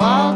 wow.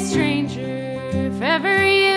stranger for every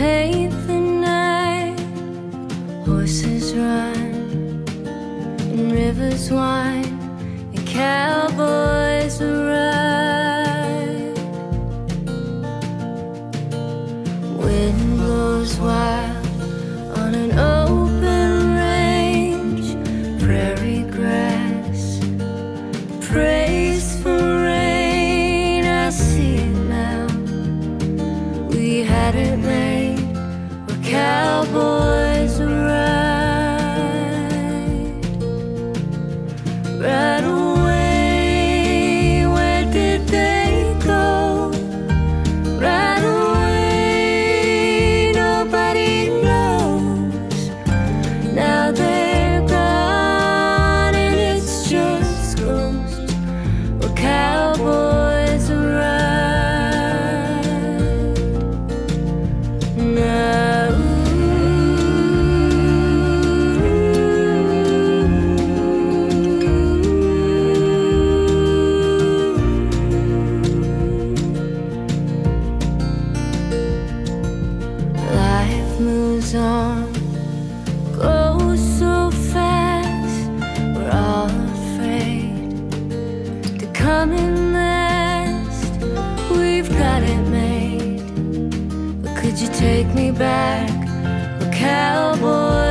paint the night. Horses run and rivers wine, and cowboys ride. Wind blows wild on an open range, prairie grass prays for rain. I see it now. We had it. coming last. We've got it made. But could you take me back, cowboy?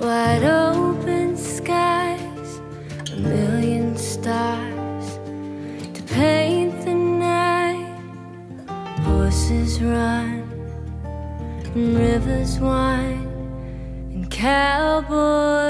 Wide open skies, a million stars to paint the night. Horses run and rivers wind and cowboys